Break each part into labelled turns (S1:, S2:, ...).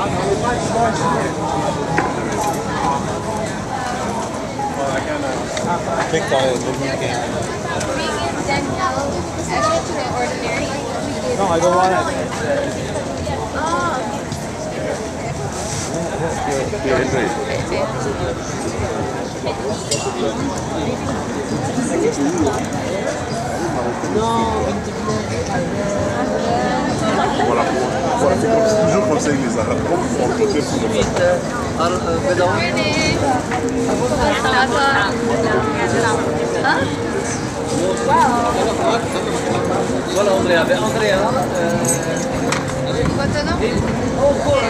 S1: Picked all
S2: of them again. Vegan, then yellow, extra ordinary.
S1: No, I don't want it. No, 24.
S3: Voilà, voilà, c'est comme ça. conseil les Arabes
S4: Voilà Andrea, ben Andrea. Maintenant Encore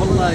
S4: والله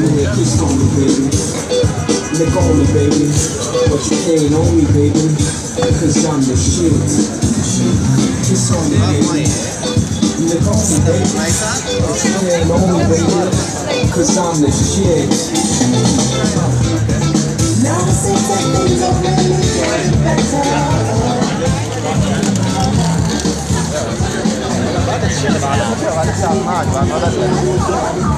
S5: here, kiss on me, baby. Lick on me, baby. But you ain't on me, baby. Cause I'm the shit. Kiss on me, baby. Lick on me, baby. But you ain't on me, baby. Cause I'm the shit. Now the same things are really getting better. Now the same things are really